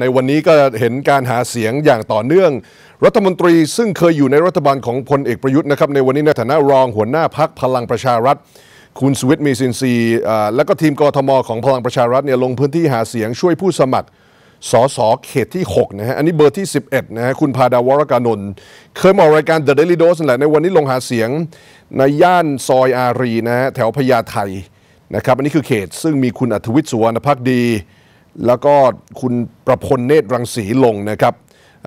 ในวันนี้ก็เห็นการหาเสียงอย่างต่อเนื่อง รัฐมนตรีซึ่งเคยอยู่ในรัฐบาลของพลเอกประยุทธ์นะครับในวันนี้ในฐานะรองหัวหน้าพักพลังประชารัฐ คุณสวิตมีซินซีและก็ทีมกทมของพลังประชารัฐเนี่ยลงพื้นที่หาเสียงช่วยผู้สมัครสสเขตที่ 6 นะฮะ อันนี้เบอร์ที่ 11 นะฮะ คุณพาดาวรกานนท์เคยมาออกรายการ The Daily Dose นั่นแหละ ในวันนี้ลงหาเสียงในย่านซอยอารีนะฮะ แถวพญาไทนะครับ อันนี้คือเขตซึ่งมีคุณอัธวิทย์สุวรรณพักดี แล้วก็คุณประพลเนตรรังสีลงนะครับ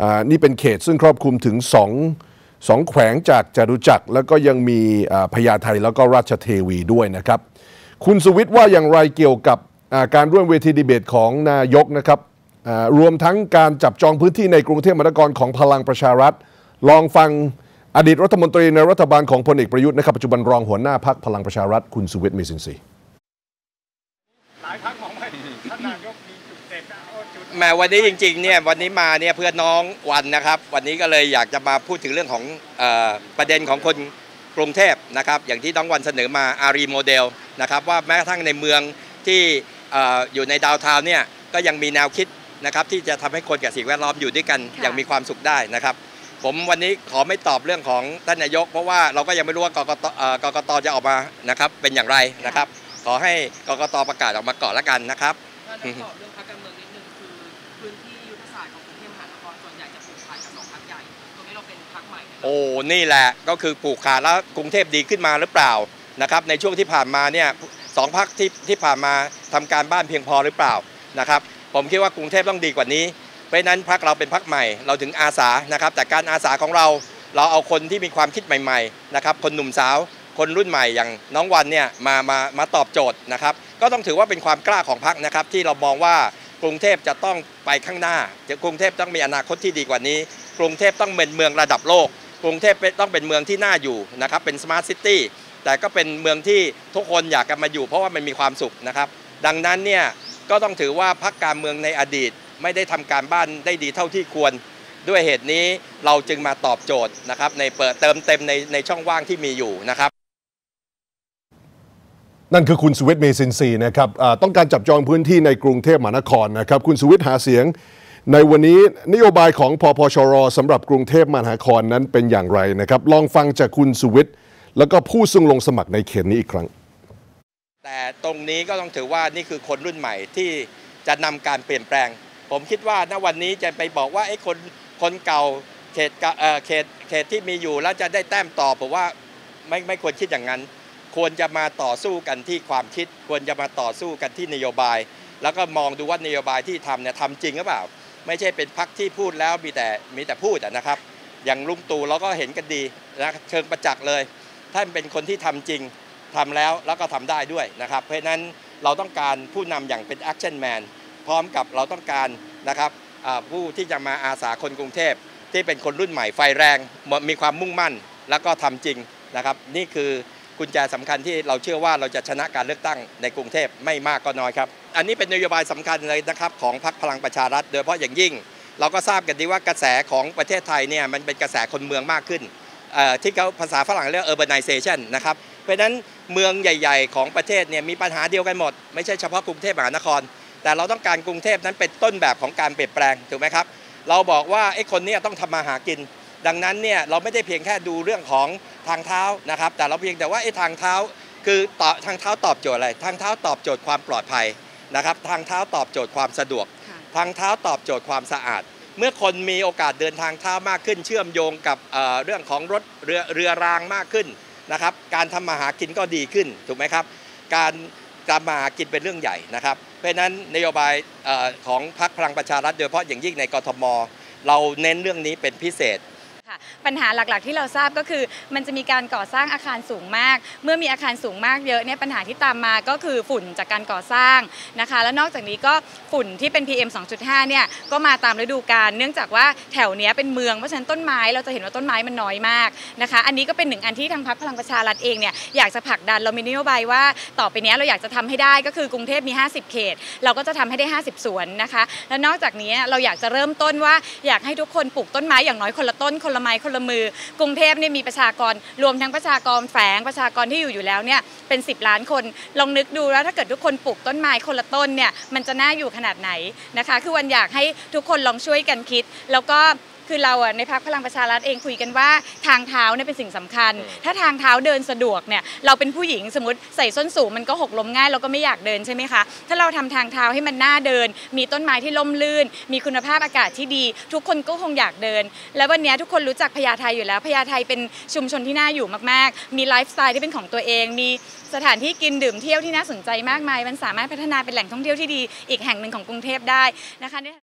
อ่านี่เป็นเขตซึ่งครอบคลุมถึง2สองแขวงจากจตุจักร แล้วก็ยังมีอ่าพญาไทแล้วก็ราชเทวีด้วยนะครับ คุณสุวิทย์ว่าอย่างไรเกี่ยวกับการร่วมเวทีดีเบตของนายกนะครับอ่ารวมทั้งการจับจองพื้นที่ในกรุงเทพมหานครของพลังประชารัฐ ลองฟังอดีตรัฐมนตรีในรัฐบาลของพลเอกประยุทธ์นะครับปัจจุบันรองหัวหน้าพักพลังประชารัฐคุณสุวิทย์มีสินทรีหลายพรรคมองว่าท่านนายกมีจุดเด่นนะโอ้จุด แหมวันนี้จริงๆเนี่ยวันนี้มาเนี่ยเพื่อนน้องวันนะครับ วันนี้ก็เลยอยากจะมาพูดถึงเรื่องของเออประเด็นของคนกรุงเทพนะครับอย่างที่น้องวันเสนอมาอารีโมเดลนะครับว่าแม้กระทั่งในเมืองที่เอ่ออยู่ใน downtown เนี่ยก็ยังมีแนวคิดนะครับที่จะทำให้คนกับสิ่งแวดล้อมอยู่ด้วยกันค่ะอย่างมีความสุขได้นะครับ ผมวันนี้ขอไม่ตอบเรื่องของท่านนายก เพราะว่าเราก็ยังไม่รู้ว่ากกตเอ่อกกตจะออกมานะครับเป็นอย่างไรนะครับ ขอให้กกตประกาศออกมาก่อนละกันนะครับ ใหม่โอ้นี่แหละก็คือผูกขาดแล้วกรุงเทพดีขึ้นมาหรือเปล่านะครับในช่วงที่ผ่านมาเนี่ยสองพักที่ที่ผ่านมาทำการบ้านเพียงพอหรือเปล่านะครับผมคิดว่ากรุงเทพต้องดีกว่านี้ เพราะฉะนั้นพักเราเป็นพักใหม่เราถึงอาสานะครับ แต่การอาสาของเราเราเอาคนที่มีความคิดใหม่ๆนะครับคนหนุ่มสาวคนรุ่นใหม่อย่างน้องวันเนี่ยมามามาตอบโจทย์นะครับ ก็ต้องถือว่าเป็นความกล้าของพรรคนะครับที่เรามองว่า กรุงเทพจะต้องไปข้างหน้าเดี๋ยวกรุงเทพต้องมีอนาคตที่ดีกว่านี้ กรุงเทพต้องเป็นเมืองระดับโลก กรุงเทพต้องเป็นเมืองที่น่าอยู่นะครับ เป็น smart city แต่ก็เป็นเมืองที่ทุกคนอยากกันมาอยู่ เพราะว่ามันมีความสุขนะครับ ดังนั้นเนี่ยก็ต้องถือว่าพรรคการเมืองในอดีต ไม่ได้ทำการบ้านได้ดีเท่าที่ควร ด้วยเหตุนี้เราจึงมาตอบโจทย์นะครับในเปิดเติมเต็มในในช่องว่างที่มีอยู่นะครับ นั่นคือคุณสุวิทย์เมสินซีนะครับต้องการจับจองพื้นที่ในกรุงเทพมหานครนะครับคุณสุวิทย์หาเสียง ในวันนี้นโยบายของพพชรสำหรับกรุงเทพมหานครนั้นเป็นอย่างไรนะครับ ลองฟังจากคุณสุวิทย์แล้วก็ผู้ซึ่งลงสมัครในเขตนี้อีกครั้ง แต่ตรงนี้ก็ต้องถือว่านี่คือคนรุ่นใหม่ที่จะนำการเปลี่ยนแปลง ผมคิดว่าณวันนี้จะไปบอกว่าไอ้คนคนเก่าเขตเก่าเอ่อเขตเขตที่มีอยู่แล้วจะได้แต้มต่อผมว่าไม่ไม่ควรคิดอย่างนั้น ควรจะมาต่อสู้กันที่ความคิด ควรจะมาต่อสู้กันที่นโยบาย แล้วก็มองดูว่านโยบายที่ทำเนี่ยทำจริงหรือเปล่า ไม่ใช่เป็นพักที่พูดแล้วมีแต่มีแต่พูดนะครับ อย่างลุงตู่เราก็เห็นกันดีนะเชิงประจักษ์เลย ท่านเป็นคนที่ทำจริงทำแล้วแล้วก็ทำได้ด้วยนะครับ เพราะฉะนั้นเราต้องการผู้นำอย่างเป็น action man พร้อมกับเราต้องการนะครับผู้ที่จะมาอาสาคนกรุงเทพที่เป็นคนรุ่นใหม่ไฟแรงมีความมุ่งมั่น แล้วก็ทำจริงนะครับ นี่คือ กุญแจสำคัญที่เราเชื่อว่าเราจะชนะการเลือกตั้งในกรุงเทพไม่มากก็น้อยครับ อันนี้เป็นนโยบายสำคัญเลยนะครับของพรรคพลังประชารัฐ โดยเฉพาะอย่างยิ่ง เราก็ทราบกันดีว่ากระแสของประเทศไทยเนี่ยมันเป็นกระแสคนเมืองมากขึ้นที่เขาภาษาฝรั่งเรียก urbanization นะครับ เพราะฉะนั้นเมืองใหญ่ ๆ ของประเทศเนี่ยมีปัญหาเดียวกันหมด ไม่ใช่เฉพาะกรุงเทพมหานคร แต่เราต้องการกรุงเทพนั้นเป็นต้นแบบของการเปลี่ยนแปลงถูกไหมครับ เราบอกว่าไอ้คนเนี้ต้องทำมาหากิน ดังนั้นเนี่ยเราไม่ได้เพียงแค่ดูเรื่องของทางเท้านะครับ แต่เราเพียงแต่ว่าไอ้ทางเท้าคือต่อทางเท้าตอบโจทย์อะไร ทางเท้าตอบโจทย์ความปลอดภัยนะครับ ทางเท้าตอบโจทย์ความสะดวกค่ะทางเท้าตอบโจทย์ความสะอาด เมื่อคนมีโอกาสเดินทางเท้ามากขึ้น เชื่อมโยงกับเอ่อเรื่องของรถเรือเรือรางมากขึ้นนะครับ การทำมาหากินก็ดีขึ้นถูกไหมครับ การการมาหากินเป็นเรื่องใหญ่นะครับ เพราะฉะนั้นนโยบายเออของพรรคพลังประชารัฐโดยเฉพาะอย่างยิ่งในกทม เราเน้นเรื่องนี้เป็นพิเศษ ค่ะ ปัญหาหลักๆที่เราทราบก็คือ มันจะมีการก่อสร้างอาคารสูงมาก เมื่อมีอาคารสูงมากเยอะเนี่ยปัญหาที่ตามมาก็คือฝุ่นจากการก่อสร้างนะคะ แล้วนอกจากนี้ก็ฝุ่นที่เป็น PM 2.5 เนี่ยก็มาตามฤดูกาลเนื่องจากว่าแถวเนี้ยเป็นเมืองเพราะฉะนั้นต้นไม้เราจะเห็นว่าต้นไม้มันน้อยมากนะคะ อันนี้ก็เป็นหนึ่งอันที่ทางพรรคพลังประชารัฐเองเนี่ยอยากจะผลักดันเรามีนโยบายว่าต่อไปเนี้ยเราอยากจะทำให้ได้ก็คือกรุงเทพมี 50 เขต เราก็จะทำให้ได้ 50 สวนนะคะ และนอกจากนี้เราอยากจะเริ่มต้นว่าอยากให้ทุกคนปลูกต้นไม้อย่างน้อยคนละต้นคนละไม้คนละมือกรุงเทพเนี่ยมีประชากรรวมทั้งประชากรแฝงประชากรที่อยู่อยู่แล้วเนี่ยเป็น 10 ล้านคน ลองนึกดูแล้วถ้าเกิดทุกคนปลูกต้นไม้คนละต้นเนี่ยมันจะน่าอยู่ขนาดไหนนะคะ คือวันอยากให้ทุกคนลองช่วยกันคิด แล้วก็ คือเราอะในพักพลังประชารัฐเองคุยกันว่าทางเท้าเนี่ยเป็นสิ่งสำคัญ ถ้าทางเท้าเดินสะดวกเนี่ยเราเป็นผู้หญิงสมมติใส่ส้นสูงมันก็หกล้มง่ายเราก็ไม่อยากเดินใช่ไหมคะถ้าเราทำทางเท้าให้มันน่าเดิน มีต้นไม้ที่ล่มลื่น มีคุณภาพอากาศที่ดี ทุกคนก็คงอยากเดิน แล้ววันนี้ทุกคนรู้จักพญาไทอยู่แล้วพญาไทเป็นชุมชนที่น่าอยู่มากๆ มีไลฟ์สไตล์ที่เป็นของตัวเอง มีสถานที่กินดื่มเที่ยวที่น่าสนใจมากมาย มันสามารถพัฒนาเป็นแหล่งท่องเที่ยวที่ดี อีกแห่งหนึ่งของกรุงเทพได้นะคะเนี่ย